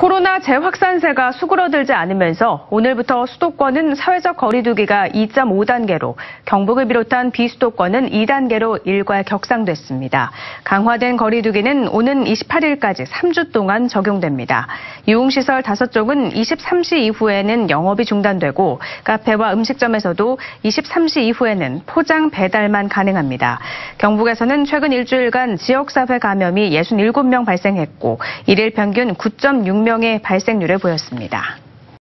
코로나 재확산세가 수그러들지 않으면서 오늘부터 수도권은 사회적 거리두기가 2.5단계로 경북을 비롯한 비수도권은 2단계로 일괄 격상됐습니다. 강화된 거리두기는 오는 28일까지 3주 동안 적용됩니다. 유흥시설 5쪽은 23시 이후에는 영업이 중단되고 카페와 음식점에서도 23시 이후에는 포장 배달만 가능합니다. 경북에서는 최근 일주일간 지역사회 감염이 67명 발생했고 일일 평균 9.6명 명의 발생률을 보였습니다.